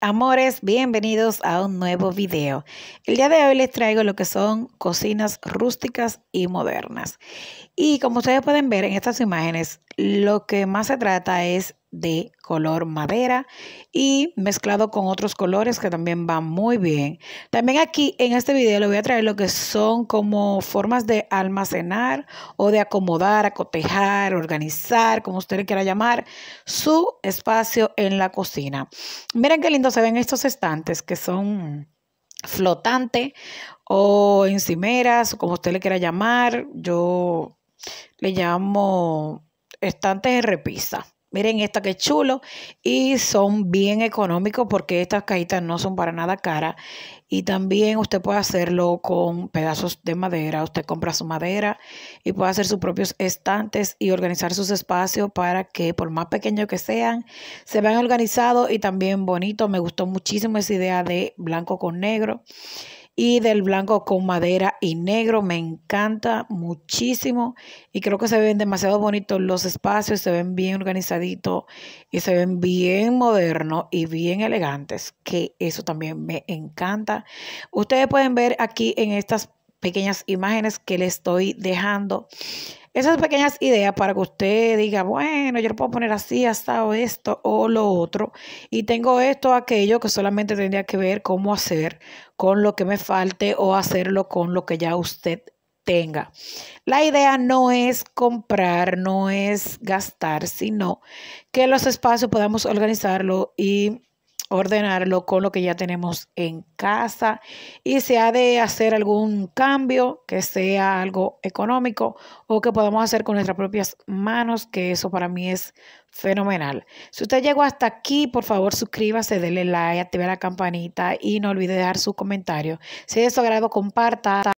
Amores, bienvenidos a un nuevo video. El día de hoy les traigo lo que son cocinas rústicas y modernas. Y como ustedes pueden ver en estas imágenes, lo que más se trata es de color madera y mezclado con otros colores que también van muy bien. También aquí en este video les voy a traer lo que son como formas de almacenar o de acomodar, acotejar, organizar, como usted le quiera llamar, su espacio en la cocina. Miren qué lindo se ven estos estantes que son flotantes o encimeras, como usted le quiera llamar. Yo le llamo estantes de repisa. Miren esta que chulo y son bien económicos porque estas cajitas no son para nada caras y también usted puede hacerlo con pedazos de madera. Usted compra su madera y puede hacer sus propios estantes y organizar sus espacios para que por más pequeños que sean se vean organizados y también bonitos. Me gustó muchísimo esa idea de blanco con negro y del blanco con madera y negro. Me encanta muchísimo y creo que se ven demasiado bonitos los espacios, se ven bien organizaditos y se ven bien modernos y bien elegantes, que eso también me encanta. Ustedes pueden ver aquí en estas pequeñas imágenes que le estoy dejando esas pequeñas ideas para que usted diga, bueno, yo lo puedo poner así, asado esto o lo otro, y tengo esto, aquello que solamente tendría que ver cómo hacer con lo que me falte o hacerlo con lo que ya usted tenga. La idea no es comprar, no es gastar, sino que los espacios podamos organizarlo y ordenarlo con lo que ya tenemos en casa y se ha de hacer algún cambio que sea algo económico o que podamos hacer con nuestras propias manos, que eso para mí es fenomenal. Si usted llegó hasta aquí, por favor suscríbase, denle like, active la campanita y no olvide dejar su comentario. Si es de su agrado, comparta.